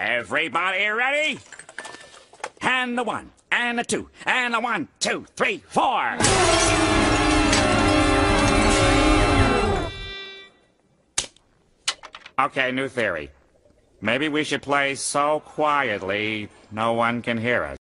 Everybody ready? And the one, and the two, and the one, two, three, four. Okay, new theory. Maybe we should play so quietly no one can hear us.